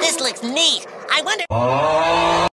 This looks neat. I wonder...